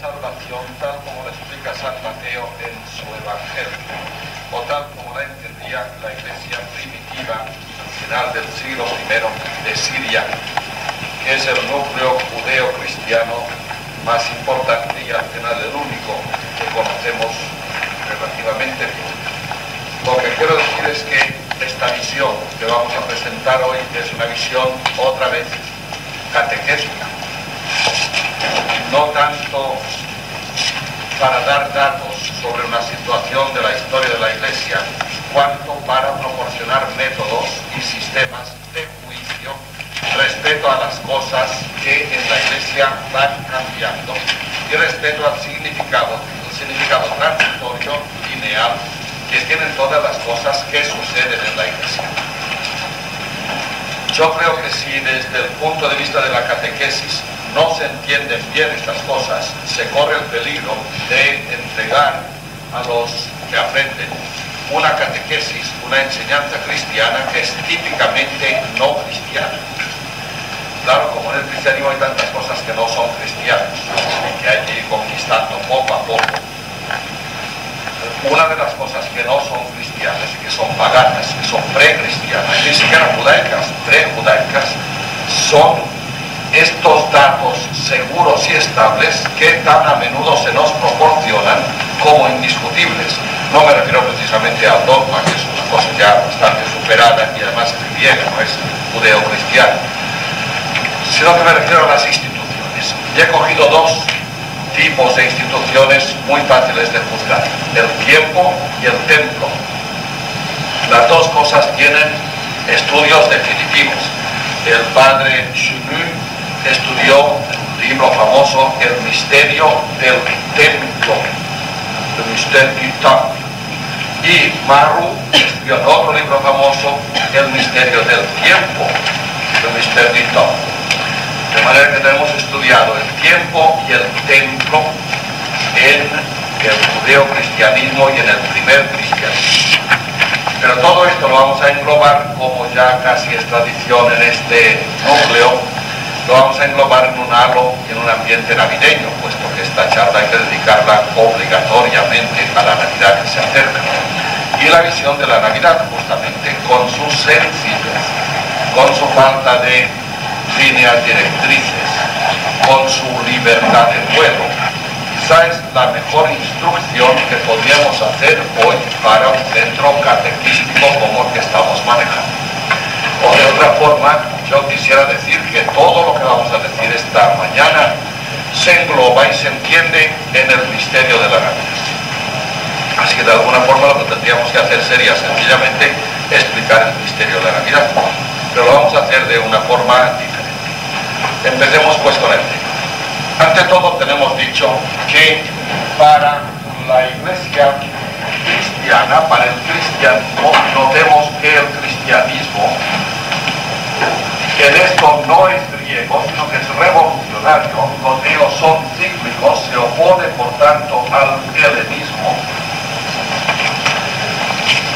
salvación tal como la explica San Mateo en su Evangelio, o tal como la entendía la iglesia primitiva al final del siglo I de Siria, que es el núcleo judeo-cristiano más importante y al final el único que conocemos relativamente bien. Lo que quiero decir es que esta visión que vamos a presentar hoy es una visión otra vez catequética, no tanto para dar datos sobre una situación de la historia de la Iglesia, cuanto para proporcionar métodos y sistemas de juicio respecto a las cosas que en la Iglesia van cambiando y respecto al significado, transitorio, lineal, que tienen todas las cosas que suceden en la Iglesia. Yo creo que si desde el punto de vista de la catequesis no se entienden bien estas cosas, se corre el peligro de entregar a los que aprenden una catequesis, una enseñanza cristiana que es típicamente no cristiana. Claro, como en el cristianismo hay tantas cosas que no son cristianas que hay que ir conquistando poco a poco. Una de las cosas que no son cristianas que son paganas, que son pre-cristianas, ni siquiera judaicas, pre-judaicas, son estos datos estables que tan a menudo se nos proporcionan como indiscutibles. No me refiero precisamente al dogma, que es una cosa ya bastante superada y además es griega, no es judeo-cristiana, sino que me refiero a las instituciones. Y he cogido dos tipos de instituciones muy fáciles de juzgar, el tiempo y el templo. Las dos cosas tienen estudios definitivos. El padre Chunu estudió libro famoso, El misterio del templo, el misterio del. Y Maru escribió otro libro famoso, El misterio del tiempo, el misterio. De manera que tenemos estudiado el tiempo y el templo en el judeo-cristianismo y en el primer cristianismo. Pero todo esto lo vamos a englobar, como ya casi es tradición en este núcleo, lo vamos a englobar en un halo y en un ambiente navideño, puesto que esta charla hay que dedicarla obligatoriamente a la Navidad que se acerca. Y la visión de la Navidad, justamente, con su sencillez, con su falta de líneas directrices, con su libertad de vuelo. Esa es la mejor instrucción que podríamos hacer hoy para un centro catequístico como el que estamos manejando. O de otra forma, yo quisiera decir que todo lo que vamos a decir esta mañana se engloba y se entiende en el misterio de la Navidad. Así que de alguna forma lo que tendríamos que hacer sería sencillamente explicar el misterio de la Navidad. Pero lo vamos a hacer de una forma diferente. Empecemos pues con el tema. Ante todo tenemos dicho que para la iglesia cristiana, para el cristianismo, notemos que el cristianismo en esto no es griego, sino que es revolucionario. Los griegos son cíclicos, se opone por tanto al helenismo.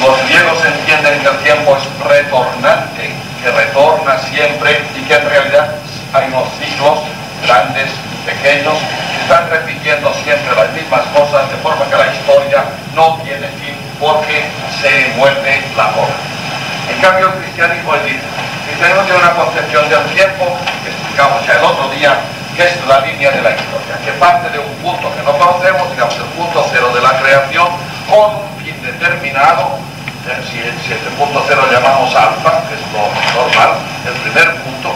Los griegos entienden que el tiempo es retornante, que retorna siempre y que en realidad hay unos ciclos grandes, pequeños, que están repitiendo siempre las mismas cosas, de forma que la historia no tiene fin porque se envuelve la hora. En cambio, el cristianismo es diferente. El cristianismo tiene una concepción del tiempo, que explicamos ya el otro día, que es la línea de la historia, que parte de un punto que no conocemos, digamos el punto cero de la creación, con un fin determinado, si, si este punto cero llamamos alfa, que es lo normal, el primer punto,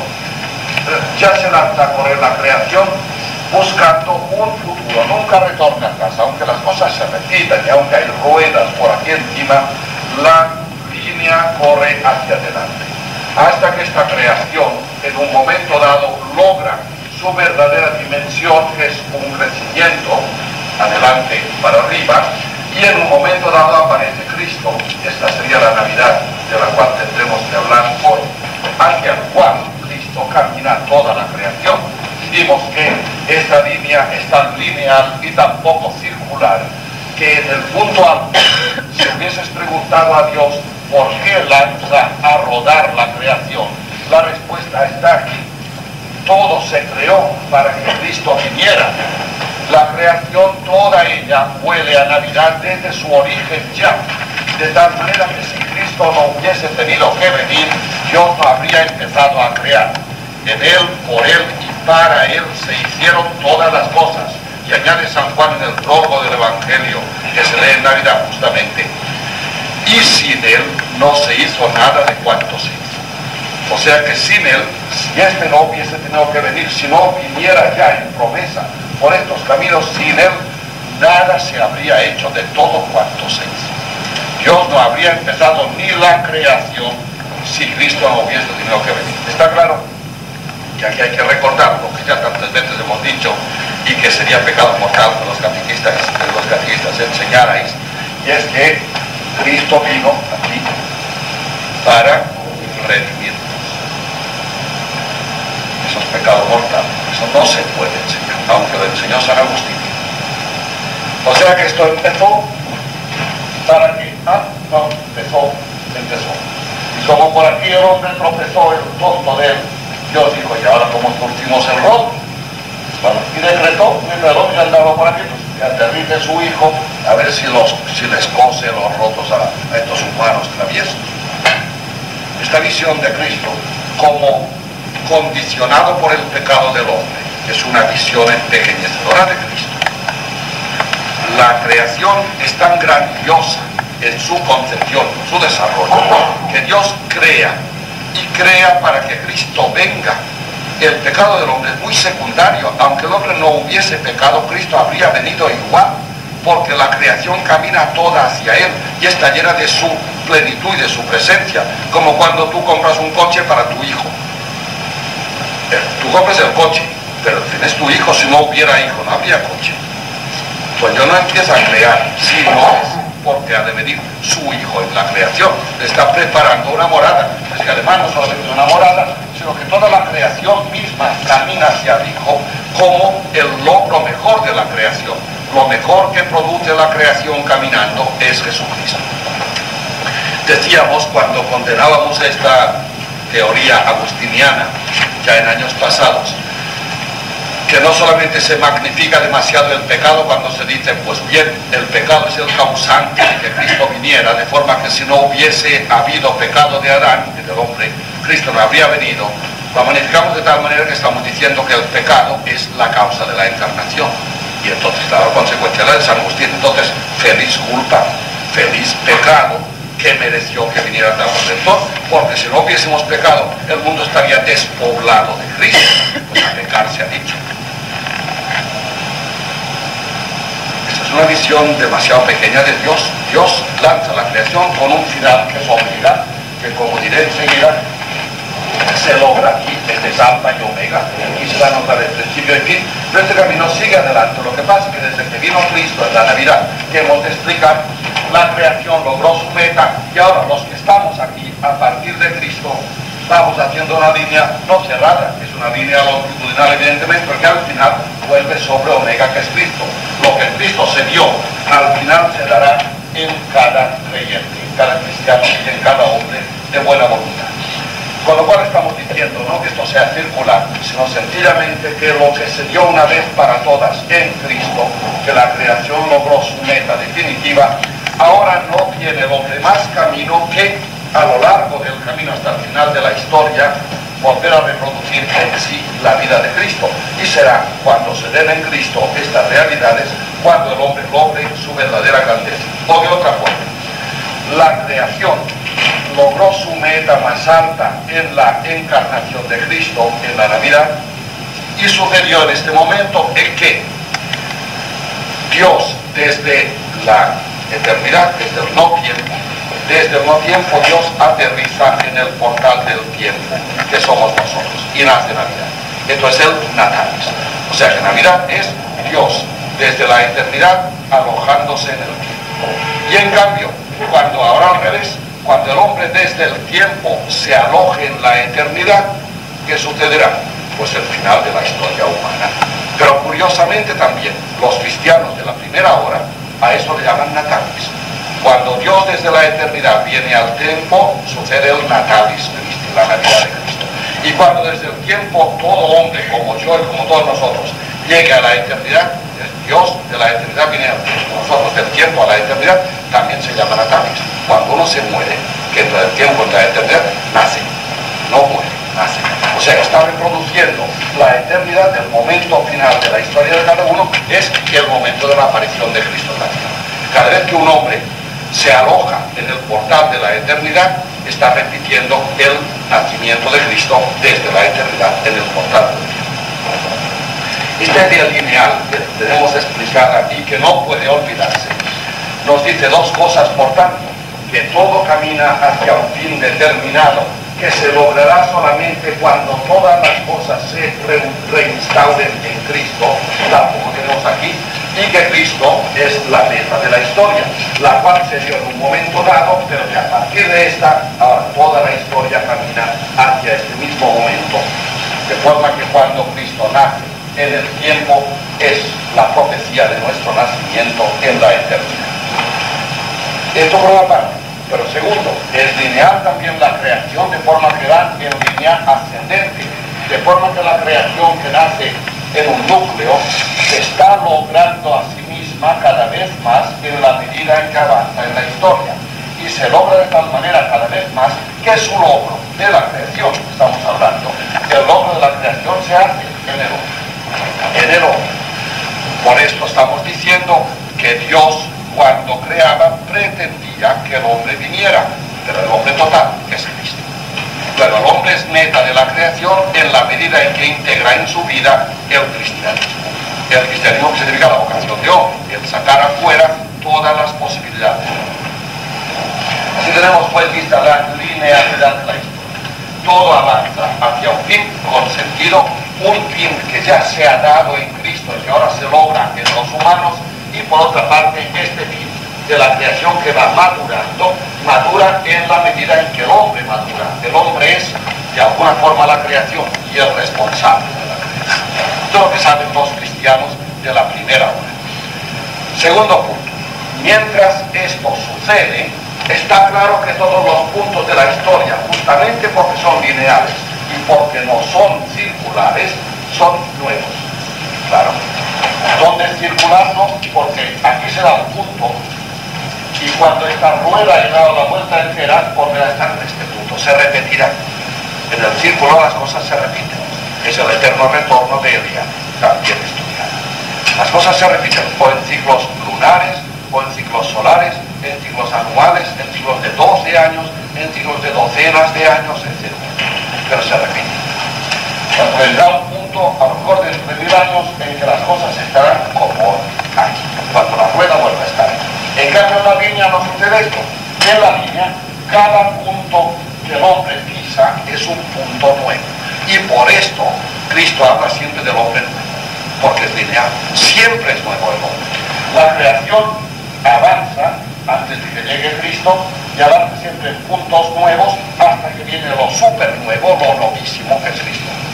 ya se lanza a correr la creación buscando un futuro, nunca retorna a casa, aunque las cosas se repitan y aunque hay ruedas por aquí encima, la línea corre hacia adelante. Hasta que esta creación, en un momento dado, logra su verdadera dimensión, es un crecimiento adelante para arriba, y en un momento dado aparece Cristo. Esta sería la Navidad de la cual tendremos que hablar hoy, hacia el cual Cristo camina toda la creación. Vimos que esta línea es tan lineal y tan poco circular que en el punto alto, si hubieses preguntado a Dios por qué lanza a rodar la creación, la respuesta está aquí. Todo se creó para que Cristo viniera. La creación toda ella huele a Navidad desde su origen ya. De tal manera que si Cristo no hubiese tenido que venir, Dios no habría empezado a crear. En Él, por Él y para Él se hicieron todas las cosas. Y añade San Juan en el prólogo del Evangelio, que se lee en Navidad justamente. Y sin Él no se hizo nada de cuanto se hizo. O sea que sin Él, si este no hubiese tenido que venir, si no viniera ya en promesa por estos caminos, sin Él nada se habría hecho de todo cuanto se hizo. Dios no habría empezado ni la creación si Cristo no hubiese tenido que venir. ¿Está claro? Y aquí hay que recordar lo que ya tantas veces hemos dicho y que sería pecado mortal que los catequistas, los catequistas enseñarais, y es que Cristo vino aquí para redimirnos. Pecado mortal, eso no se puede enseñar, aunque lo enseñó San Agustín. O sea que esto empezó para que, ah, no, empezó, empezó. Y como por aquí el hombre tropezó el tonto de él, Dios dijo, y ahora como torcimos el bueno, y decretó, mientras el hombre andaba por aquí, pues que aterrice su hijo, a ver si, los, si les cose los rotos a, a estos humanos traviesos. Esta visión de Cristo como condicionado por el pecado del hombre, es una visión empequeñecedora de Cristo. La creación es tan grandiosa en su concepción, en su desarrollo, que Dios crea y crea para que Cristo venga. El pecado del hombre es muy secundario. Aunque el hombre no hubiese pecado, Cristo habría venido igual, porque la creación camina toda hacia Él y está llena de su plenitud y de su presencia, como cuando tú compras un coche para tu hijo. Tú compras el coche, pero tienes tu hijo, si no hubiera hijo, no habría coche. Pues yo no empieza a crear, si no es porque ha de venir su hijo en la creación. Está preparando una morada. Es que además no solamente una morada, sino que toda la creación misma camina hacia el hijo como el logro mejor de la creación. Lo mejor que produce la creación caminando es Jesucristo. Decíamos cuando condenábamos esta teoría agustiniana, en años pasados, que no solamente se magnifica demasiado el pecado cuando se dice, pues bien, el pecado es el causante de que Cristo viniera, de forma que si no hubiese habido pecado de Adán, y del hombre, Cristo no habría venido, lo magnificamos de tal manera que estamos diciendo que el pecado es la causa de la encarnación. Y entonces, claro, consecuencia la de San Agustín, entonces, feliz culpa, feliz pecado que mereció que viniera tal redentor, porque si no hubiésemos pecado, el mundo estaría despoblado de Cristo. Pues a pecar se ha dicho. Esta es una visión demasiado pequeña de Dios. Dios lanza la creación con un final que es omega, que como diré enseguida, se logra aquí desde alfa y omega. Aquí se va a notar el principio y fin. Pero este camino sigue adelante. Lo que pasa es que desde que vino Cristo en la Navidad, que hemos de la creación logró su meta y ahora los que estamos aquí a partir de Cristo estamos haciendo una línea no cerrada, es una línea longitudinal evidentemente, porque al final vuelve sobre omega que es Cristo. Lo que Cristo se dio al final se dará en cada creyente, en cada cristiano y en cada hombre de buena voluntad. Con lo cual estamos diciendo no que esto sea circular, sino sencillamente que lo que se dio una vez para todas en Cristo, que la creación logró su meta definitiva, ahora no tiene los demás camino que a lo largo del camino hasta el final de la historia volver a reproducir en sí la vida de Cristo. Y será cuando se den en Cristo estas realidades, cuando el hombre logre su verdadera grandeza. O de otra forma, la creación logró su meta más alta en la encarnación de Cristo en la Navidad y sucedió en este momento en que Dios desde la eternidad, desde el no tiempo, desde el no tiempo Dios aterriza en el portal del tiempo, que somos nosotros, y nace Navidad. Esto es el Natalis. O sea que Navidad es Dios desde la eternidad alojándose en el tiempo. Y en cambio, cuando ahora al revés, cuando el hombre desde el tiempo se aloje en la eternidad, ¿qué sucederá? Pues el final de la historia humana. Pero curiosamente también, los cristianos de la primera hora a eso le llaman natalis. Cuando Dios desde la eternidad viene al tiempo, sucede el natalis la Navidad de Cristo. Y cuando desde el tiempo todo hombre, como yo y como todos nosotros, llegue a la eternidad, Dios de la eternidad viene nosotros del tiempo a la eternidad, también se llama Tánis. Cuando uno se muere, que entra del tiempo en la eternidad, nace, no muere, nace. O sea, está reproduciendo la eternidad del momento final de la historia de cada uno, es el momento de la aparición de Cristo en la tierra. Cada vez que un hombre se aloja en el portal de la eternidad, está repitiendo el nacimiento de Cristo desde la eternidad en el portal del tiempo. Esta idea lineal que tenemos explicada y que no puede olvidarse, nos dice dos cosas, por tanto, que todo camina hacia un fin determinado, que se logrará solamente cuando todas las cosas se reinstauren en Cristo, tal como tenemos aquí, y que Cristo es la meta de la historia, la cual se dio en un momento dado, pero que a partir de esta, ahora toda la historia camina hacia este mismo momento. De forma que cuando Cristo nace en el tiempo, es la profecía de nuestro nacimiento en la eternidad. Esto por una parte. Pero segundo, es lineal también la creación de forma que va en línea ascendente, de forma que la creación que nace en un núcleo se está logrando a sí misma cada vez más en la medida en que avanza en la historia. Y se logra de tal manera cada vez más que su logro de la creación, estamos hablando, el logro de la creación se hace en el hombre. En el hombre. Por esto estamos diciendo que Dios cuando creaba pretendía que el hombre viniera, pero el hombre total es Cristo. Pero el hombre es meta de la creación en la medida en que integra en su vida el cristianismo. El cristianismo que significa la vocación de hombre, el sacar afuera todas las posibilidades. Así tenemos pues vista la linealidad de la historia. Todo avanza hacia un fin con sentido, un fin que ya se ha dado en Cristo y que ahora se logra en los humanos, y por otra parte este fin de la creación que va madurando, madura en la medida en que el hombre madura. El hombre es, de alguna forma, la creación y el responsable de la creación. Esto es lo que saben los cristianos de la primera hora. Segundo punto, mientras esto sucede, está claro que todos los puntos de la historia, justamente porque son lineales y porque no son circulares, son nuevos. Claro. ¿Dónde es circular? No, porque aquí se da un punto y cuando esta rueda ha dado la vuelta entera, volverá a estar en este punto, se repetirá. En el círculo las cosas se repiten. Es el eterno retorno de Elia, también estudiado. Las cosas se repiten o en ciclos lunares, o en ciclos solares, en ciclos anuales, en ciclos de 12 años, en ciclos de docenas de años, etc. Pero se repiten. Un punto, a lo mejor de mil años, en que las cosas estarán como aquí, cuando la rueda vuelva a estar. En cambio, en la línea no sucede esto. En la línea, cada punto que el hombre pisa es un punto nuevo. Y por esto, Cristo habla siempre del hombre nuevo, porque es lineal. Siempre es nuevo el hombre. La creación avanza antes de que llegue Cristo y avanza siempre en puntos nuevos hasta que viene lo súper nuevo, lo novísimo que es Cristo.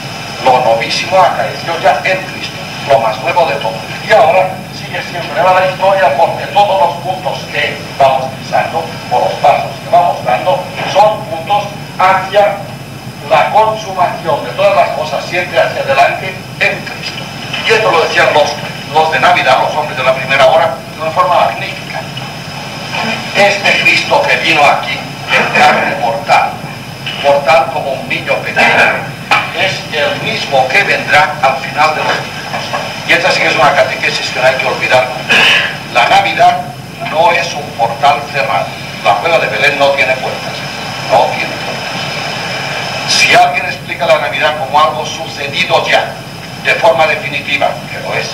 Lo novísimo acaeció ya en Cristo, lo más nuevo de todo. Y ahora sigue siempre va la historia porque todos los puntos que vamos pisando, por los pasos que vamos dando, son puntos hacia la consumación de todas las cosas, siempre hacia adelante en Cristo. Y esto lo decían los, los de Navidad, los hombres de la primera hora, de una forma magnífica. Este Cristo que vino aquí, en carne mortal, mortal como un niño pequeño, es el mismo que vendrá al final de los tiempos. Y esta sí que es una catequesis que no hay que olvidar. La Navidad no es un portal cerrado. La juega de Belén no tiene puertas. No tiene puertas. Si alguien explica la Navidad como algo sucedido ya, de forma definitiva, que lo es,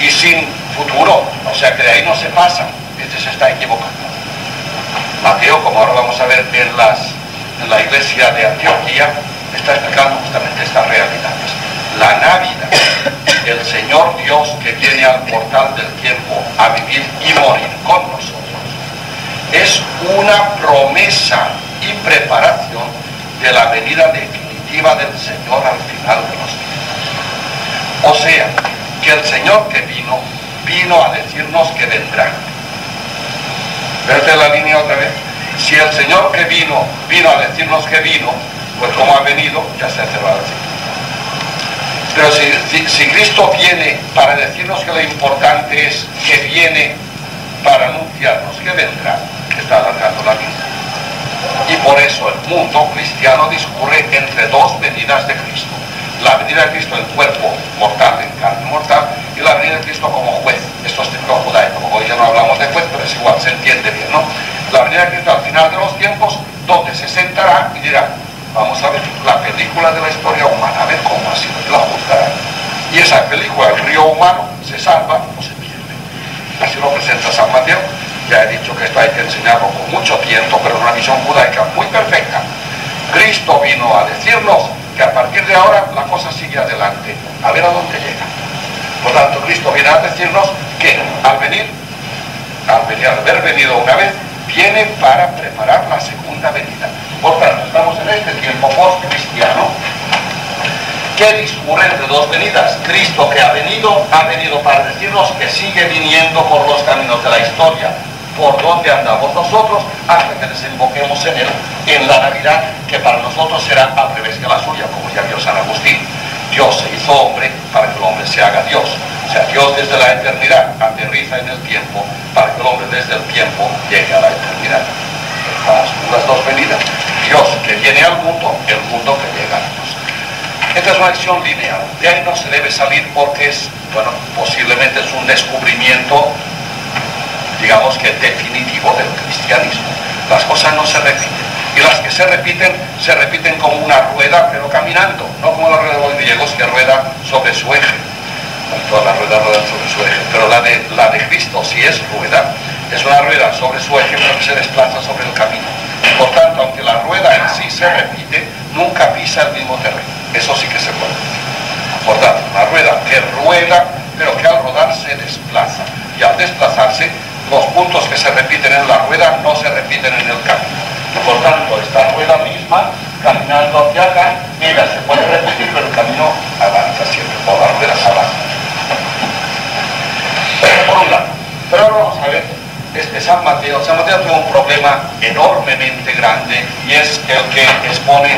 y sin futuro, o sea que de ahí no se pasa, este se está equivocando. Mateo, como ahora vamos a ver en, las, en la iglesia de Antioquía, está explicando justamente estas realidades. La Navidad, el Señor Dios que viene al portal del tiempo a vivir y morir con nosotros, es una promesa y preparación de la venida definitiva del Señor al final de los tiempos. O sea, que el Señor que vino, vino a decirnos que vendrá. ¿Ves la línea otra vez? Si el Señor que vino, vino a decirnos que vino, pues como ha venido, ya se ha cerrado. Pero si, si, Cristo viene para decirnos que lo importante es que viene para anunciarnos que vendrá, está alargando la vida. Y por eso el mundo cristiano discurre entre dos medidas de Cristo. La medida de Cristo en cuerpo mortal, en carne mortal, y la venida de Cristo como juez. Esto es típico judaico. Hoy ya no hablamos de juez, pero es igual, se entiende bien, ¿no? La venida de Cristo al final de los tiempos, donde se sentará y dirá, vamos a ver la película de la historia humana, a ver cómo ha sido, la juzgará. Y esa película, el río humano, se salva o se pierde. Así lo presenta San Mateo. Ya he dicho que esto hay que enseñarlo con mucho tiempo, pero es una visión judaica muy perfecta. Cristo vino a decirnos que a partir de ahora la cosa sigue adelante, a ver a dónde llega. Por tanto, Cristo viene a decirnos que al venir, al venir, al haber venido una vez, viene para preparar la segunda venida. Por tanto, en este tiempo post-cristiano que discurre entre dos venidas. Cristo que ha venido, ha venido para decirnos que sigue viniendo por los caminos de la historia, por donde andamos nosotros, hasta que desemboquemos en él, en la Navidad, que para nosotros será al revés que la suya, como ya vio San Agustín. Dios se hizo hombre para que el hombre se haga Dios. O sea, Dios desde la eternidad aterriza en el tiempo para que el hombre desde el tiempo llegue a la eternidad. Las dos venidas. Dios que viene al mundo, el mundo que llega a Dios. Esta es una acción lineal. De ahí no se debe salir porque es, bueno, posiblemente es un descubrimiento, digamos que definitivo del cristianismo. Las cosas no se repiten y las que se repiten, se repiten como una rueda, pero caminando, no como la rueda de los griegos que rueda sobre su eje. Todas las ruedas ruedan sobre su eje, pero la de, la de Cristo si es rueda, es una rueda sobre su eje, pero que se desplaza sobre el camino. Por tanto, aunque la rueda en sí se repite, nunca pisa el mismo terreno. Eso sí que se puede Por tanto, una rueda que rueda, pero que al rodar se desplaza. Y al desplazarse, los puntos que se repiten en la rueda no se repiten en el camino. Por tanto, esta rueda misma, caminando hacia acá, ella se puede repetir, pero el camino avanza siempre, por las ruedas avanzan. Por un lado. Pero ahora vamos a ver, este San Mateo, San Mateo tiene un problema enormemente grande y es el que expone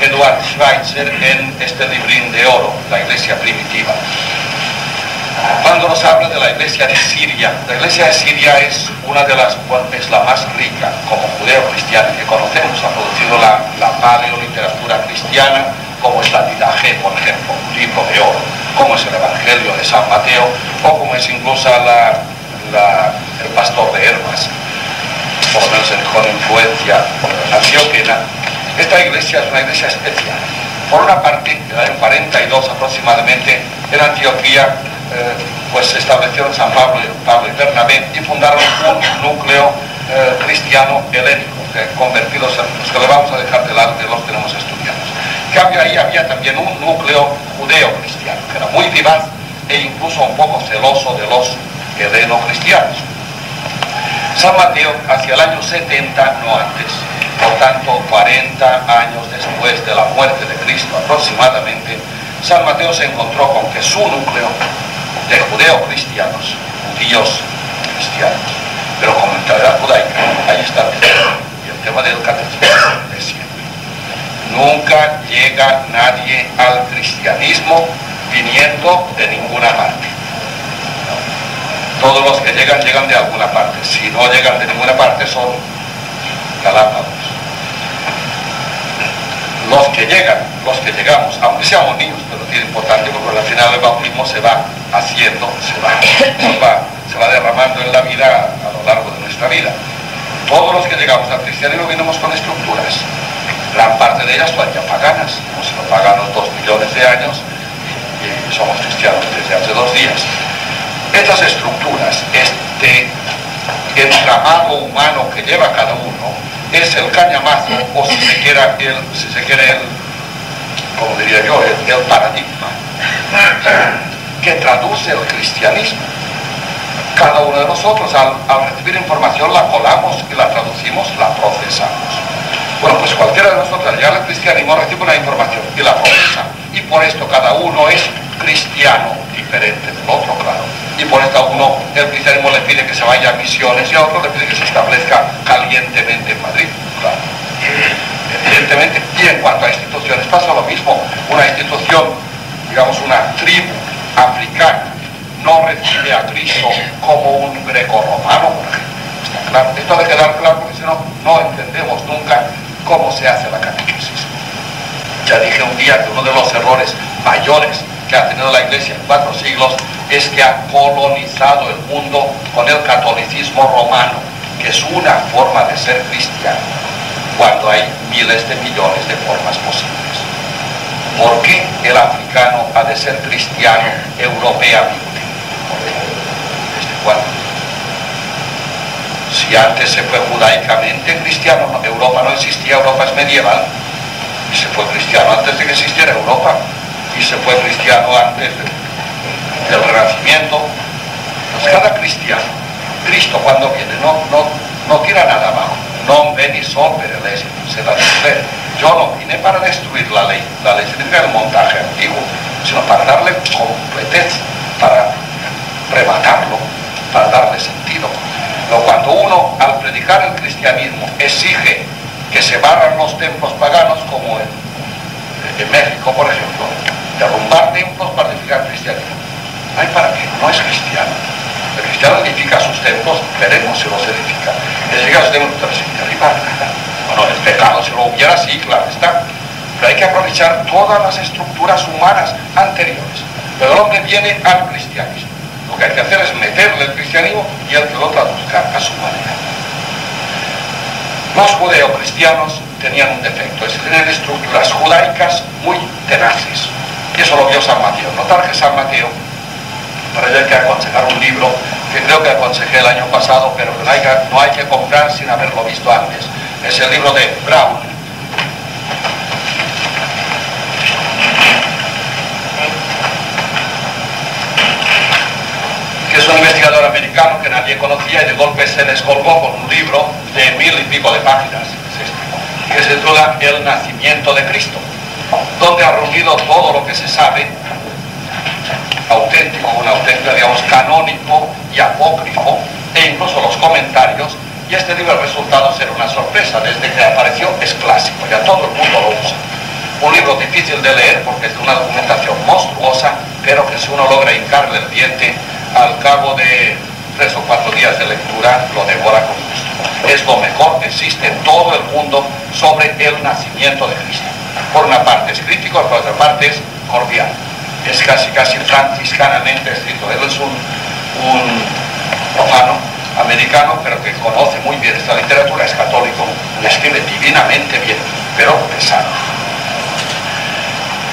Eduard Schweitzer en este librín de oro, la iglesia primitiva cuando nos habla de la iglesia de Siria. La iglesia de Siria es una de las, es la más rica como judeo-cristiana que conocemos. Ha producido la, la paleoliteratura cristiana, como es la Didaje, por ejemplo, un libro de oro, como es el Evangelio de San Mateo, o como es incluso la, el Pastor de Hermas, por lo menos con influencia antioquena. Esta iglesia es una iglesia especial. Por una parte, en el año 42 aproximadamente, en Antioquía eh, pues se establecieron San Pablo, Pablo y Bernabé y fundaron un núcleo eh, cristiano helénico, convertidos en los que le vamos a dejar de lado que los tenemos estudiados. En cambio ahí había también un núcleo judeo-cristiano, que era muy vivaz e incluso un poco celoso de los heleno-cristianos. San Mateo, hacia el año 70, no antes, por tanto 40 años después de la muerte de Cristo aproximadamente, San Mateo se encontró con que su núcleo de judeo-cristianos, judíos cristianos, pero con mentalidad judaica, ahí está el tema. Y el tema del catecismo es siempre. Nunca llega nadie al cristianismo viniendo de ninguna parte. Todos los que llegan, llegan de alguna parte. Si no llegan de ninguna parte, son galápagos. Los que llegan, los que llegamos, aunque seamos niños, pero tiene importante porque al final el bautismo se va haciendo, se va, va, derramando en la vida a lo largo de nuestra vida. Todos los que llegamos al cristianismo vinimos con estructuras. Gran parte de ellas todavía paganas, como si no paganos dos millones de años y somos cristianos desde hace dos días. Estas estructuras, este entramado humano que lleva cada uno, es el cañamazo, o si se quiere el, si se quiere el, como diría yo, el paradigma que traduce el cristianismo. Cada uno de nosotros al, recibir información la colamos y la traducimos, la procesamos. Bueno, pues cualquiera de nosotros al llegar al cristianismo recibe una información y la procesa. Y por esto cada uno es cristiano, diferente del otro, claro. Y por esto a uno el cristianismo le pide que se vaya a misiones y a otro le pide que se establezca calientemente en Madrid, claro. Evidentemente. Y en cuanto a instituciones pasa lo mismo. Una institución, digamos una tribu africana no recibe a Cristo como un greco-romano. Está claro. Esto ha de quedar claro porque si no, no entendemos nunca cómo se hace la catequesis. Ya dije un día que uno de los errores mayores que ha tenido la Iglesia en cuatro siglos es que ha colonizado el mundo con el catolicismo romano, que es una forma de ser cristiano, cuando hay miles de millones de formas posibles. ¿Por qué el africano ha de ser cristiano europeamente? ¿Desde cuándo? Si antes se fue judaicamente cristiano, Europa no existía, Europa es medieval, y se fue cristiano antes de que existiera Europa, y se fue cristiano antes del Renacimiento. Pues cada cristiano, Cristo cuando viene, no, no, no tira nada abajo, no veni per legge, se la dice. Yo no vine para destruir la ley, la ley significa el montaje antiguo, sino para darle completez, para rematarlo, para darle sentido. Pero cuando uno, al predicar el cristianismo, exige que se barran los templos paganos, como en, en México, por ejemplo, derrumbar templos para edificar cristianismo. ¿Hay para qué? No es cristiano. El cristiano edifica sus templos, veremos si los edifica. Pero sin derribar nada. Bueno, el pecado, si lo hubiera, sí, claro está. Pero hay que aprovechar todas las estructuras humanas anteriores. Pero el hombre viene al cristianismo. Lo que hay que hacer es meterle el cristianismo y el que lo traduzca a su manera. Los judeocristianos tenían un defecto, es tener estructuras judaicas muy tenaces. Y eso lo vio San Mateo. Notar que San Mateo, para ello hay que aconsejar un libro que creo que aconsejé el año pasado, pero no hay que, no hay que comprar sin haberlo visto antes. Es el libro de Brown, que es un investigador americano que nadie conocía y de golpe se descolgó con un libro de mil y pico de páginas, que se titula El nacimiento de Cristo, donde ha reunido todo lo que se sabe, auténtico, un auténtico, digamos, canónico y apócrifo, e incluso los comentarios, y este libro el resultado será una sorpresa, desde que apareció es clásico, ya todo el mundo lo usa. Un libro difícil de leer porque es una documentación monstruosa, pero que si uno logra hincarle el diente, al cabo de tres o cuatro días de lectura lo devora con gusto. Es lo mejor que existe en todo el mundo sobre el nacimiento de Cristo. Por una parte es crítico, por otra parte es cordial. Es casi casi franciscanamente escrito. Él es un, un americano, pero que conoce muy bien esta literatura, es católico, y escribe divinamente bien, pero pesado.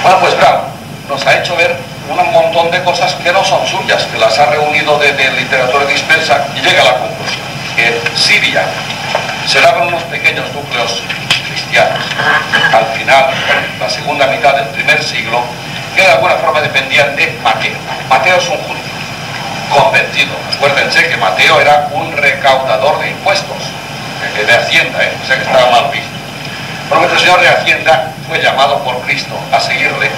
Bueno, pues claro, nos ha hecho ver un montón de cosas que no son suyas, que las ha reunido de, literatura dispersa y llega a la conclusión que Siria se daban unos pequeños núcleos cristianos al final, la segunda mitad del primer siglo, que de alguna forma dependían de Mateo. Mateo es un judío convertido. Acuérdense que Mateo era un recaudador de impuestos, de Hacienda, ¿eh? o sea que estaba mal visto. Pero el señor de Hacienda fue llamado por Cristo a seguirle,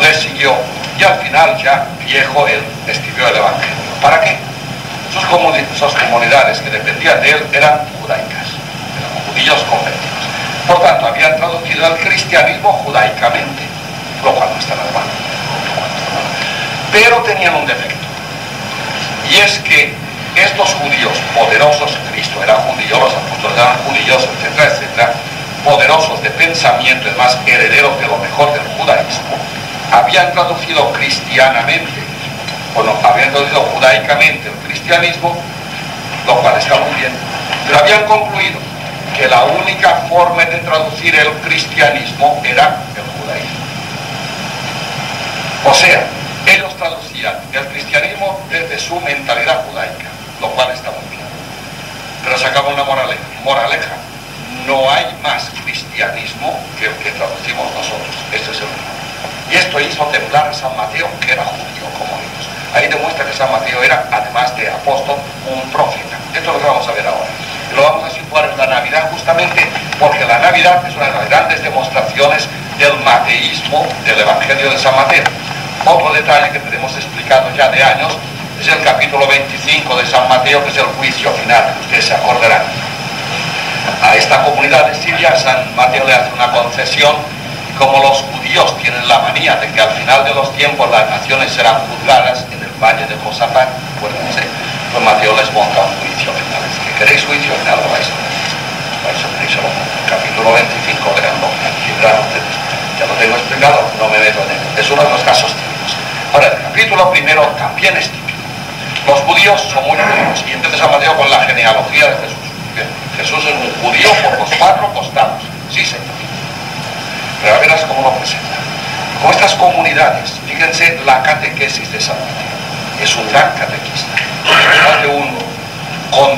le siguió y al final ya viejo él escribió el Evangelio. ¿Para qué? Sus, comunidades que dependían de él eran judaicas, eran judíos convertidos. Por tanto, habían traducido el cristianismo judaicamente, lo no está mal. Pero tenían un defecto. Y es que estos judíos poderosos, Cristo era judío, los apóstoles eran judíos, etcétera, etcétera, poderosos de pensamiento, es más, herederos de lo mejor del judaísmo, habían traducido cristianamente, bueno, habían traducido judaicamente el cristianismo, lo cual está muy bien, pero habían concluido que la única forma de traducir el cristianismo era el judaísmo. O sea, ellos traducían el cristianismo desde su mentalidad judaica, lo cual está muy bien. Pero sacaba una moraleja. Moraleja, no hay más cristianismo que el que traducimos nosotros. Este es el único. Y esto hizo temblar a San Mateo, que era judío como ellos. Ahí demuestra que San Mateo era, además de apóstol, un profeta. Esto es lo que vamos a ver ahora. lo vamos a situar en la Navidad justamente porque la Navidad es una de las grandes demostraciones del mateísmo del Evangelio de San Mateo. Otro detalle que tenemos explicado ya de años es el capítulo 25 de San Mateo, que es el juicio final, ustedes se acordarán. A esta comunidad de Siria, San Mateo le hace una concesión como los judíos tienen la manía de que al final de los tiempos las naciones serán juzgadas en el valle de Josafat, acuérdense, pues Mateo les monta un juicio final. Si queréis juicio final, lo vais a a capítulo 25, leanlo, ustedes. Ya lo tengo explicado, no me meto en él. Es uno de los casos típicos. Ahora, el capítulo primero también es típico. Los judíos son muy judíos y entonces Mateo con la genealogía de Jesús. Jesús es un judío por los cuatro costados. Sí, señor. Pero verás cómo lo presenta. Con estas comunidades, fíjense la catequesis de San Mateo. Es un gran catequista.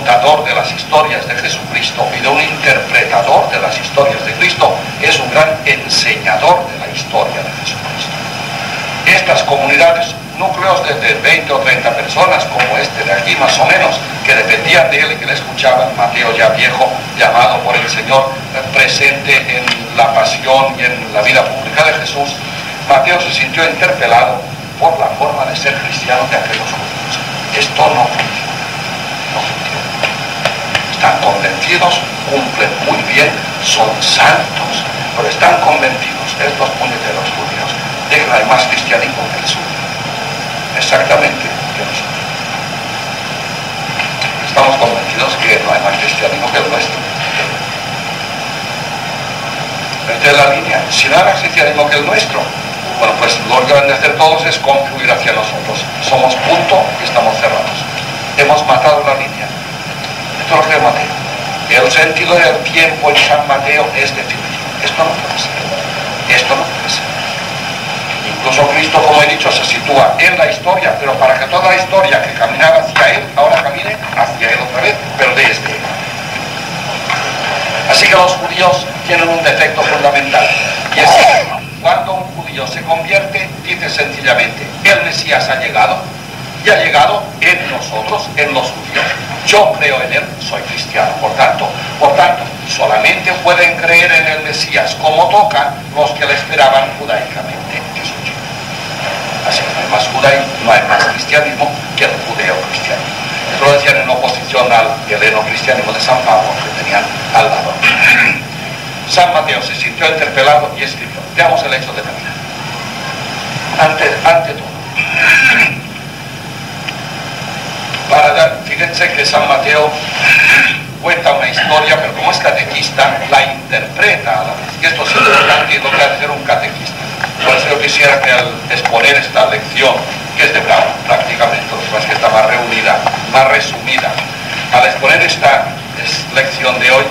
De contador de las historias de Jesucristo y de un interpretador de las historias de Cristo, es un gran enseñador de la historia de Jesucristo. Estas comunidades núcleos de 20 o 30 personas, como este de aquí más o menos, que dependían de él y que le escuchaban, Mateo ya viejo, llamado por el Señor, presente en la pasión y en la vida pública de Jesús, Mateo se sintió interpelado por la forma de ser cristiano de aquellos judíos. Esto no funciona, no funciona. Convencidos, cumplen muy bien, son santos, pero están convencidos, estos puñeteros judíos, de que no hay más cristianismo que el suyo exactamente que nosotros. Estamos convencidos que no hay más cristianismo que el nuestro. Esta es la línea. Si no hay más cristianismo que el nuestro, bueno, pues lo que van a hacer todos es confluir hacia nosotros. Somos punto y estamos cerrados. Hemos matado la línea. El sentido del tiempo en San Mateo es definitivo. Esto no puede ser. Esto no puede ser. Incluso Cristo, como he dicho, se sitúa en la historia, pero para que toda la historia que caminaba hacia Él, ahora camine hacia Él otra vez, pero desde Él. Así que los judíos tienen un defecto fundamental, y es que cuando un judío se convierte, dice sencillamente, el Mesías ha llegado, y ha llegado en nosotros, en los judíos. Yo creo en Él, por tanto, por tanto, solamente pueden creer en el Mesías como tocan los que le esperaban judaicamente. Así que no hay más judaísmo, no hay más cristianismo que el judeo-cristianismo. Eso lo decían en oposición al heleno-cristianismo de San Pablo que tenían al lado. San Mateo se sintió interpelado y escribió. Veamos el hecho de la vida. Ante, ante todo. Para dar, fíjense que San Mateo cuenta una historia, pero como es catequista, la interpreta a la vez. Y esto es importante lo que hace un catequista. Por eso yo quisiera que al exponer esta lección, que es de Brown prácticamente, lo que que está más reunida, más resumida, al exponer esta lección de hoy,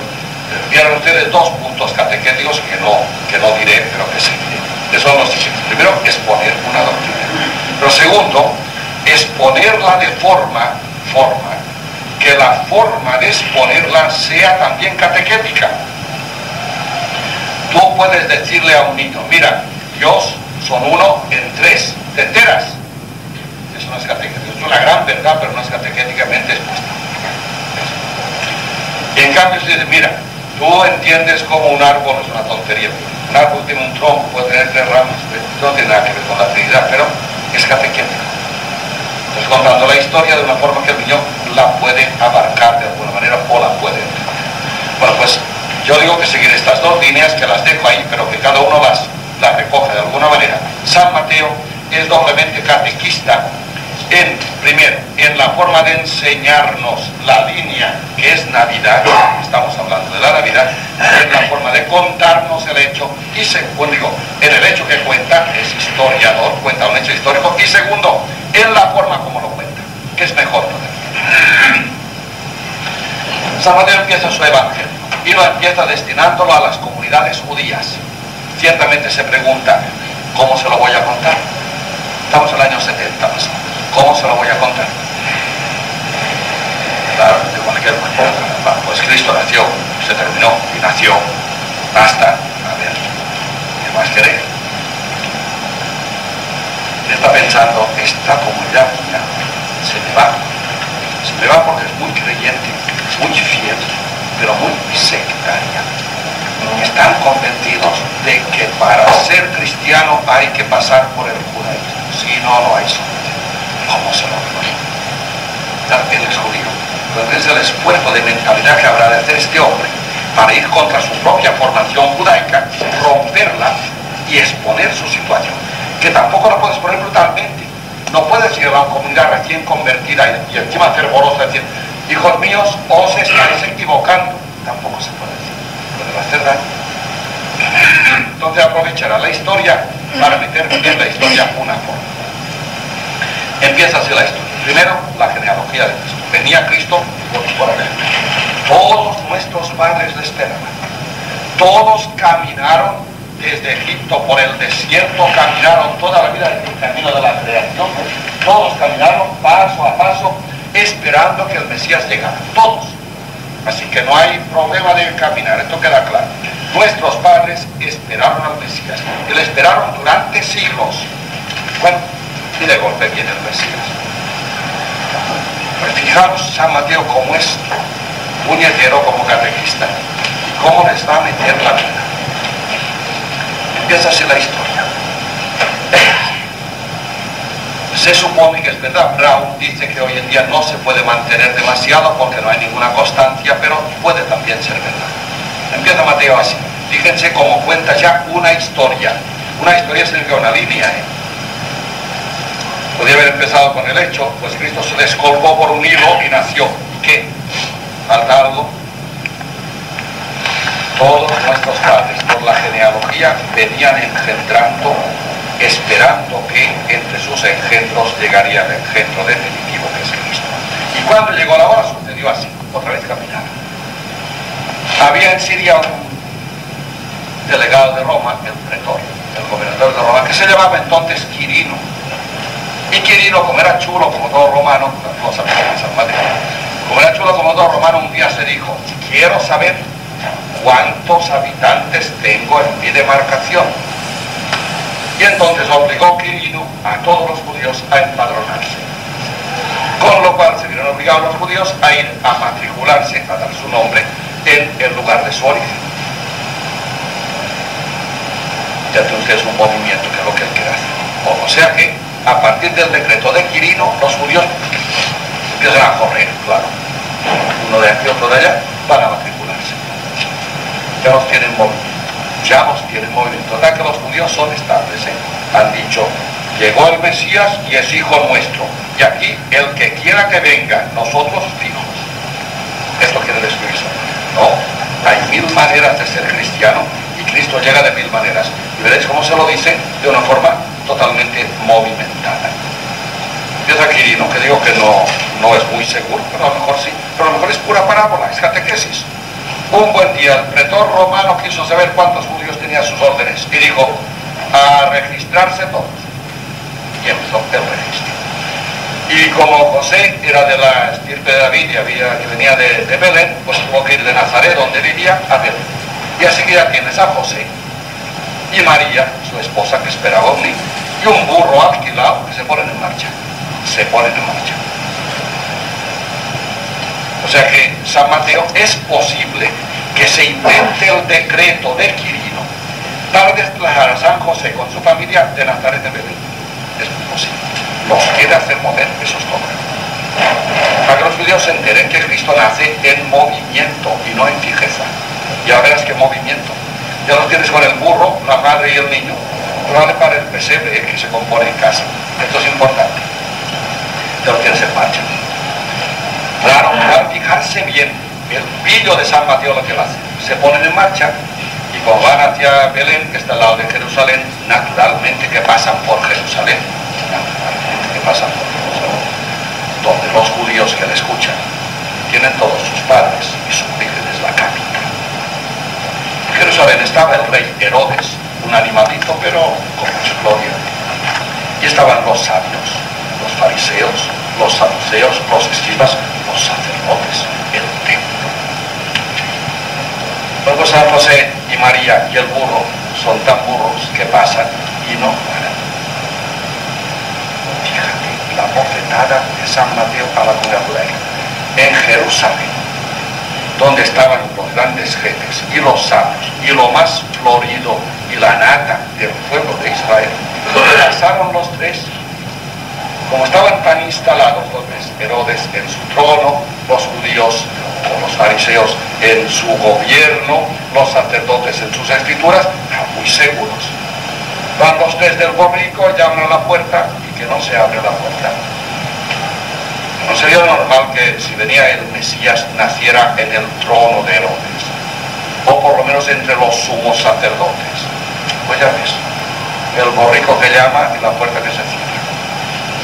vieron ustedes dos puntos catequéticos que no, que no diré, pero que seguiré. Que son los siguientes. Primero, exponer una doctrina. Pero segundo, exponerla de forma, forma, que la forma de exponerla sea también catequética. Tú puedes decirle a un niño, mira, Dios son uno en tres. ¿Te enteras? Es una gran verdad, pero no es catequéticamente expuesta. Y en cambio se dice, mira, tú entiendes como un árbol es una tontería. Un árbol tiene un tronco, puede tener tres ramas, no tiene nada que ver con la Trinidad, pero es catequético. Contando la historia de una forma que el niño la puede abarcar de alguna manera o la puede. Bueno, pues yo digo que seguir estas dos líneas, que las dejo ahí, pero que cada uno las la recoge de alguna manera, San Mateo es doblemente catequista en, primero, en la forma de enseñarnos la línea que es Navidad, estamos hablando de la Navidad, en la forma de contarnos el hecho, y segundo, en el hecho que cuenta, es historiador, cuenta un hecho histórico, y segundo, en la forma como lo cuenta, que es mejor. San Mateo empieza su evangelio y lo empieza destinándolo a las comunidades judías ciertamente se pregunta, ¿cómo se lo voy a contar? Estamos en el año 70 más ¿Cómo se lo voy a contar? Claro, cualquier manera, pues Cristo nació, se terminó y nació. Basta, a ver, ¿qué más queréis? está pensando, esta comunidad mía se me va. Se me va porque es muy creyente, muy fiel, pero muy sectaria están convencidos de que para ser cristiano hay que pasar por el judaísmo. Si no, no hay solución. ¿Cómo se lo También es judío. Entonces el esfuerzo de mentalidad que habrá de hacer este hombre para ir contra su propia formación judaica, romperla y exponer su situación. Que tampoco lo puedes poner brutalmente. No puedes ir a una comunidad recién convertida y, encima fervorosa decir, hijos míos, os estáis equivocando. Tampoco se puede decir a hacer daño. Entonces aprovechará la historia para meter en la historia una forma. Empieza así la historia. Primero, la genealogía de Cristo. Venía Cristo por, por Todos nuestros padres le esperaban. Todos caminaron desde Egipto por el desierto, caminaron toda la vida en el camino de la creación. Todos caminaron paso a paso esperando que el Mesías llegara. Todos. Así que no hay problema de caminar, esto queda claro. Nuestros padres esperaron al Mesías y le esperaron durante siglos. Bueno, y de golpe viene el Mesías. Pues fijaros San Mateo cómo es puñetero como catequista, cómo les va a meter la vida. Empieza así la historia. Se supone que es verdad, Brown dice que hoy en día no se puede mantener demasiado porque no hay ninguna constancia, pero puede también ser verdad. Empieza Mateo así. Fíjense cómo cuenta ya una historia. Una historia significa una línea. ¿eh? Podría haber empezado con el hecho, pues Cristo se descolgó por un hilo y nació. ¿Y qué? ¿Falta algo? Todos nuestros padres, por la genealogía, venían engendrando, esperando que entre sus engendros llegaría el engendro definitivo que es Cristo. Y cuando llegó la hora sucedió así, otra vez caminar. Había en Siria un delegado de Roma, el pretor, el gobernador de Roma, que se llamaba entonces Quirino y Quirino, como era chulo, como todo romano, como era chulo como todo romano, un día se dijo, quiero saber cuántos habitantes tengo en mi demarcación. Y entonces obligó Quirino a todos los judíos a empadronarse. Con lo cual se vieron obligados los judíos a ir a matricularse, a dar su nombre, en el lugar de su origen. Ya que es un movimiento que es lo que él quiere hacer. O sea que a partir del decreto de Quirino, los judíos empiezan a correr, claro. Uno de aquí, otro de allá, van a matricularse. Ya los tienen movimiento. Ya los tienen movimiento. Total que los judíos son estables. ¿eh? Han dicho, llegó el Mesías y es hijo nuestro. Y aquí, el que quiera que venga, nosotros hijos. Esto quiere decir eso. No, hay mil maneras de ser cristiano y Cristo llega de mil maneras. Y veréis cómo se lo dice de una forma totalmente movimentada. Empieza Quirino, que digo que no, no es muy seguro, pero a lo mejor sí, pero a lo mejor es pura parábola, es catequesis. Un buen día el pretor romano quiso saber cuántos judíos tenían sus órdenes y dijo, a registrarse todos. Y empezó el registro. Y como José era de la estirpe de David y, venía de, de, Belén, pues tuvo que ir de Nazaret, donde vivía, a Belén. Y así que ya tienes a José y María, su esposa, que esperaba un niño y un burro alquilado que se ponen en marcha. Se ponen en marcha. O sea que San Mateo es posible que se invente el decreto de Quirino para desplazar a San José con su familia de Nazaret de Belén. Es posible. Los quiere hacer mover, eso es todo. Para que los judíos se enteren que Cristo nace en movimiento y no en fijeza. Y ahora verás qué movimiento. Ya los tienes con el burro, la madre y el niño vale para el pesebre que se compone en casa. Esto es importante. Ya lo tienes en marcha. Claro, al fijarse bien, el pillo de San Mateo lo que lo hace. Se ponen en marcha y cuando van hacia Belén, que está al lado de Jerusalén, naturalmente que pasan por Jerusalén. Naturalmente que pasan por Jerusalén. Donde los judíos que le escuchan tienen todos sus padres y su origen es la capital. Estaba el rey Herodes, un animalito, pero con mucha gloria. Y estaban los sabios, los fariseos, los saduceos, los escribas, los sacerdotes, el templo. Luego San José y María y el burro son tan burros que pasan y no paran. Fíjate la bofetada de San Mateo a la comunidad En Jerusalén, donde estaban los grandes jefes y los sabios y lo más florido y la nata del pueblo de Israel, pasaron los tres, como estaban tan instalados los Herodes en su trono, los judíos o los fariseos en su gobierno, los sacerdotes en sus escrituras, muy seguros. Van los tres del borrico, llaman a la puerta y que no se abre la puerta. No sería normal que si venía el Mesías naciera en el trono de Herodes, o por lo menos entre los sumos sacerdotes. Pues ya ves, el borrico que llama y la puerta que se cierra.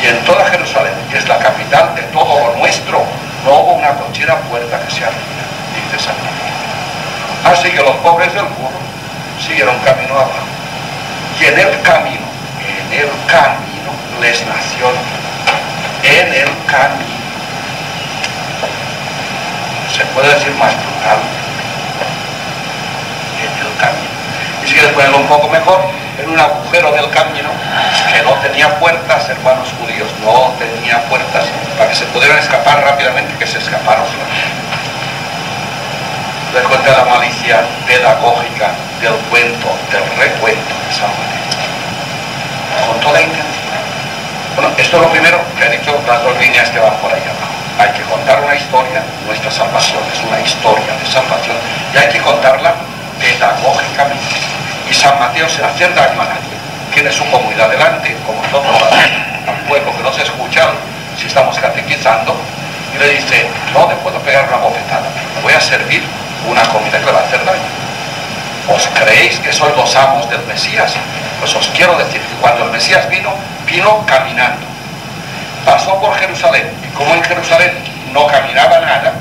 Y en toda Jerusalén, que es la capital de todo lo nuestro, no hubo una cochera puerta que se abriera, dice San. Así que los pobres del burro siguieron camino abajo. Y en el camino, en el camino, les nació en el camino. Se puede decir más. En el camino. Y si quieres ponerlo un poco mejor, en un agujero del camino que no tenía puertas, hermanos judíos, no tenía puertas para que se pudieran escapar rápidamente, que se escaparon. Les cuenta la malicia pedagógica del cuento, del recuento de San Mateo. Con toda intensidad. Bueno, esto es lo primero que ha dicho las dos líneas que van por ahí abajo. Hay que contar una historia, nuestra salvación es una historia de salvación, y hay que contarla pedagógicamente. Y San Mateo se daño a nadie. Tiene su comunidad delante, como nosotros, al pueblo que nos escucha, si estamos catequizando, y le dice, no le puedo pegar una bofetada, voy a servir una comida que va a hacer daño. ¿Os creéis que sois los amos del Mesías? Pues os quiero decir que cuando el Mesías vino, vino caminando. Pasó por Jerusalén y como en Jerusalén no caminaba nada,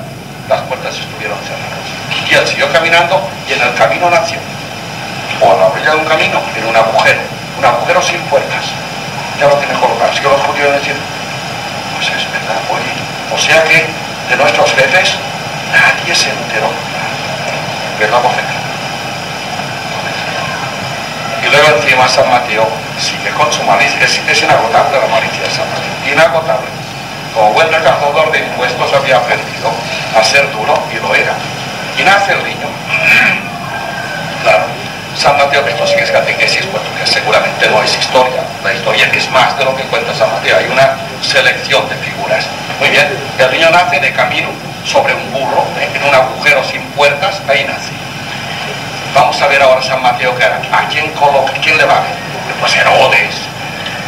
las puertas estuvieron cerradas. Y él siguió caminando y en el camino nació o a la orilla de un camino, en un agujero, un agujero sin puertas. Ya lo tiene colocado. Así que los judíos decían, pues es verdad, oye, o sea que de nuestros jefes nadie se enteró. Pero la bofeta. Y luego encima San Mateo sigue con su malicia. Es, es inagotable la malicia de San Mateo. Inagotable. Como buen recaudador de impuestos había aprendido a ser duro y lo era. Y nace el niño. Claro, San Mateo, esto sí que es catequesis, puesto que seguramente no es historia. La historia es más de lo que cuenta San Mateo. Hay una selección de figuras. Muy bien, el niño nace de camino sobre un burro, en un agujero sin puertas, ahí nace. Vamos a ver ahora San Mateo que. ¿A quién coloca? ¿Quién le va? Pues Herodes,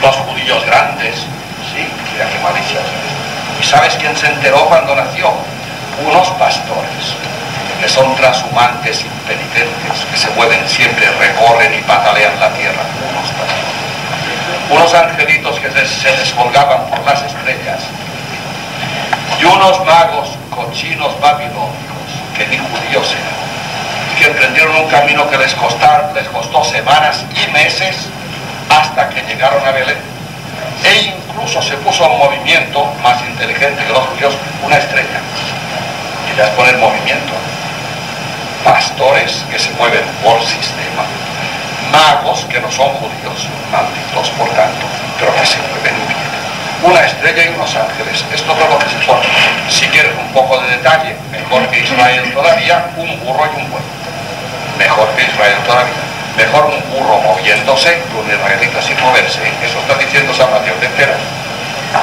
los judíos grandes. Sí, mira qué malicia. ¿Y sabes quién se enteró cuando nació? Unos pastores que son transhumantes, impenitentes, que se mueven siempre, recorren y patalean la tierra, unos Unos angelitos que se, descolgaban por las estrellas. Y unos magos cochinos babilónicos, que ni judíos eran, que emprendieron un camino que les, les costó semanas y meses hasta que llegaron a Belén. E incluso se puso en movimiento, más inteligente que los judíos, una estrella. Y ya es poner movimiento pastores que se mueven por sistema, magos que no son judíos, malditos por tanto, pero que se mueven bien. Una estrella y unos ángeles, esto es lo que se pone. Si quieres un poco de detalle, mejor que Israel todavía, un burro y un buey. Mejor que Israel todavía. Mejor un burro moviéndose que un israelita sin moverse. Eso está diciendo San Mateo, ¿te enteras?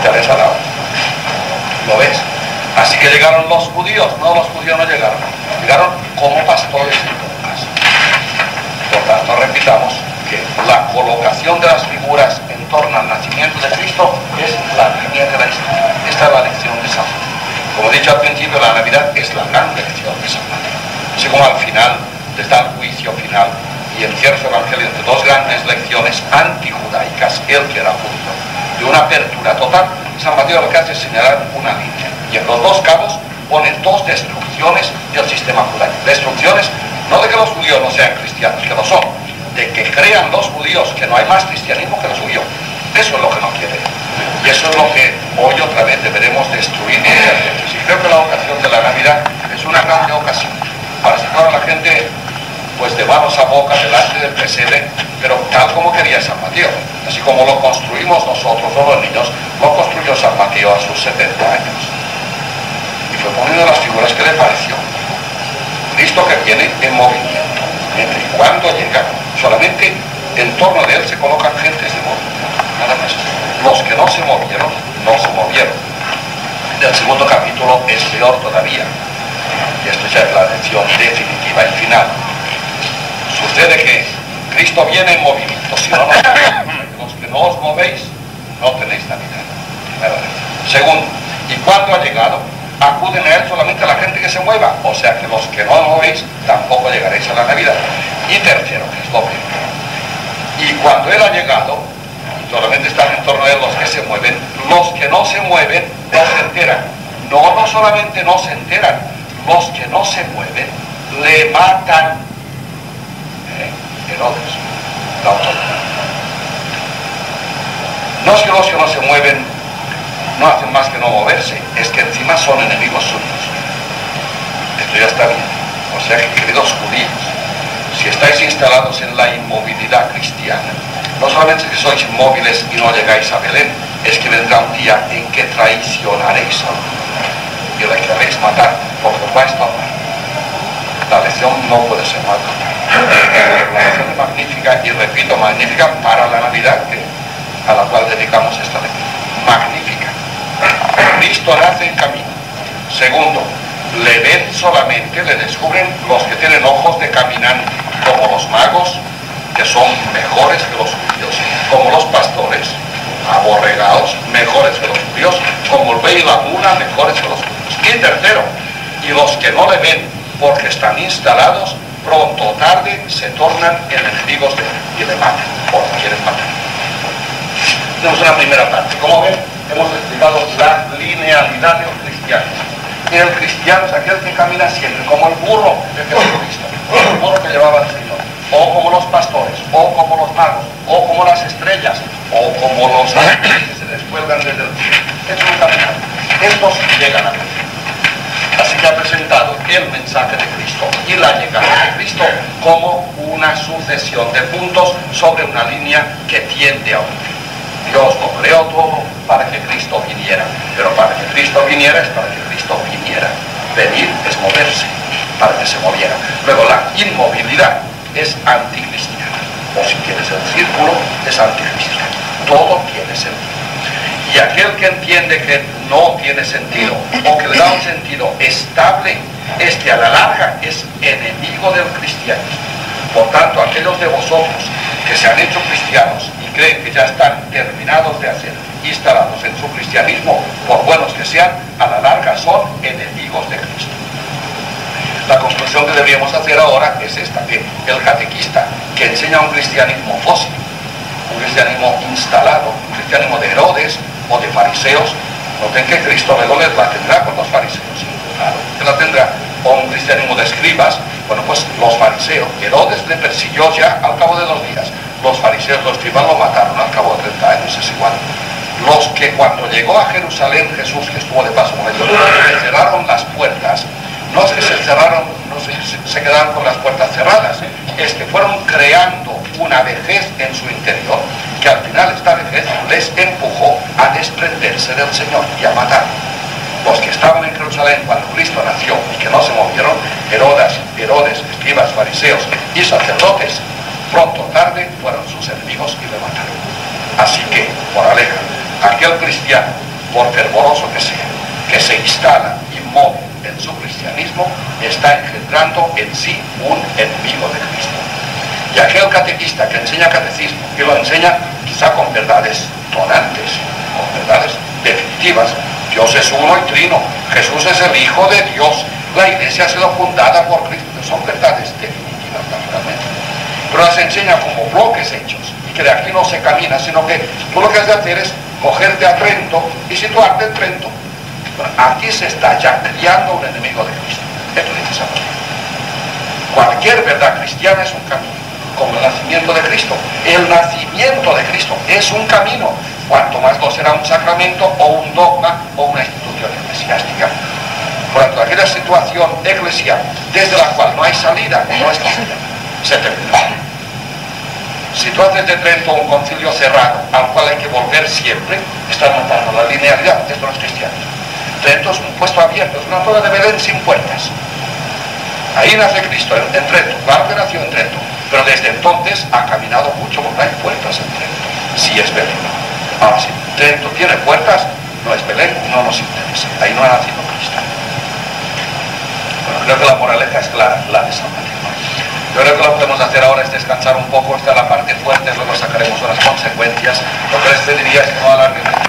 Te les ¿Lo ves? Así que llegaron los judíos, no los judíos no llegaron, llegaron como pastores en Por tanto, repitamos que la colocación de las figuras en torno al nacimiento de Cristo es la línea de la historia. Esta es la lección de San Mateo. Como he dicho al principio, la Navidad es la gran lección de San Mateo. Así como al final está el juicio final y el cierto evangelio entre dos grandes lecciones antijudaicas, el que era judío, de una apertura total, San Mateo lo que hace es señalar una línea y en los dos cabos ponen dos destrucciones del sistema judaico. Destrucciones no de que los judíos no sean cristianos, que lo son, de que crean los judíos que no hay más cristianismo que los judíos. Eso es lo que no quiere. Y eso es lo que hoy otra vez deberemos destruir. Y creo que la ocasión de la Navidad es una grande ocasión para situar a la gente pues de manos a boca delante del pesebre, pero tal como quería San Mateo. Así como lo construimos nosotros, los niños, lo construyó San Mateo a sus 70 años fue poniendo las figuras que le pareció. Cristo que viene en movimiento. y cuando llega, solamente en torno de él se colocan gentes de movimiento. Nada más. Los que no se movieron, no se movieron. El segundo capítulo es peor todavía. Y esto ya es la lección definitiva y final. Sucede que Cristo viene en movimiento. Si no, no los que no os movéis, no tenéis Navidad. Segundo, ¿y cuándo ha llegado? Acuden a él solamente la gente que se mueva, o sea que los que no lo veis tampoco llegaréis a la Navidad. Y tercero, que es lo primero, y cuando él ha llegado, solamente están en torno a él los que se mueven, los que no se mueven no se enteran. No, no solamente no se enteran, los que no se mueven le matan. ¿Eh? Herodes, la autoridad. No es que los que no se mueven no hacen más que no moverse, es que encima son enemigos suyos. Esto ya está bien. O sea que, queridos judíos, si estáis instalados en la inmovilidad cristiana, no solamente que sois inmóviles y no llegáis a Belén, es que vendrá un día en que traicionaréis a y le queréis matar porque os vais a tomar. La lección no puede ser más La lección es magnífica y repito, magnífica para la Navidad a la cual dedicamos esta lección. Cristo nace en camino. Segundo, le ven solamente, le descubren los que tienen ojos de caminante, como los magos, que son mejores que los judíos, como los pastores, aborregados, mejores que los judíos, como el rey y la mula, mejores que los judíos. Y tercero, y los que no le ven porque están instalados, pronto o tarde se tornan enemigos de él y le matan, o quieren matar. Tenemos una primera parte. Como ven, hemos explicado la linealidad de un cristiano. Y el cristiano es aquel que camina siempre, como el burro de Jesucristo, el burro que llevaba el Señor, o como los pastores, o como los magos, o como las estrellas, o como los ángeles que se descuelgan desde el cielo. Es un caminar. Estos llegan a Cristo. Así que ha presentado el mensaje de Cristo y la llegada de Cristo como una sucesión de puntos sobre una línea que tiende a un. Dios lo creó todo para que Cristo viniera, pero para que Cristo viniera es para que Cristo viniera. Venir es moverse, para que se moviera. Luego la inmovilidad es anticristiana, o si quieres el círculo, es anticristiano. Todo tiene sentido. Y aquel que entiende que no tiene sentido o que le da un sentido estable, este a la larga es enemigo del cristianismo. Por tanto, aquellos de vosotros que se han hecho cristianos creen que ya están terminados de hacer, instalados en su cristianismo, por buenos que sean, a la larga son enemigos de Cristo. La conclusión que deberíamos hacer ahora es esta, que el catequista que enseña un cristianismo fósil, un cristianismo instalado, un cristianismo de Herodes, o de fariseos, noten que Cristo luego les la tendrá con los fariseos, claro, que la tendrá, o un cristianismo de escribas, bueno, pues los fariseos, Herodes le persiguió ya al cabo de dos días, los fariseos, los escribas lo mataron al cabo de 30 años, es igual. Los que cuando llegó a Jerusalén Jesús, que estuvo de paso con ellos, le cerraron las puertas, no es que se cerraron, no se, se quedaron con las puertas cerradas, es que fueron creando una vejez en su interior que al final esta vejez les empujó a desprenderse del Señor y a matar. Los que estaban en Jerusalén cuando Cristo nació y que no se movieron, Herodas, Herodes, escribas, fariseos y sacerdotes, pronto o tarde fueron sus enemigos y le mataron. Así que, por aleja, aquel cristiano, por fervoroso que sea, que se instala inmóvil en su cristianismo, está engendrando en sí un enemigo de Cristo. Y aquel catequista que enseña catecismo, que lo enseña quizá con verdades tonantes, con verdades definitivas. Dios es uno y trino, Jesús es el Hijo de Dios, la iglesia ha sido fundada por Cristo, son verdades definitivas las enseña como bloques hechos y que de aquí no se camina, sino que tú lo que has de hacer es cogerte a Trento y situarte en Trento. aquí se está ya criando un enemigo de Cristo. Esto dice San Cualquier verdad cristiana es un camino como el nacimiento de Cristo. El nacimiento de Cristo es un camino, cuanto más no será un sacramento o un dogma o una institución eclesiástica. Por tanto, aquella situación eclesial desde la cual no hay salida, no es salida, se termina. Si tú haces de Trento un concilio cerrado al cual hay que volver siempre, estás matando la linealidad, de los cristianos. Trento es un puesto abierto, es una zona de Belén sin puertas. Ahí nace Cristo, en, Trento, claro que nació en Trento, pero desde entonces ha caminado mucho porque hay puertas en Trento, si es Belén. Ahora, si Trento tiene puertas, no es Belén, no nos interesa. Ahí no ha nacido Cristo. Bueno, creo que la moraleja es clara, la de. Yo creo que lo que podemos hacer ahora es descansar un poco, esta es la parte fuerte, luego sacaremos unas consecuencias. Lo que les diría es que no alarguen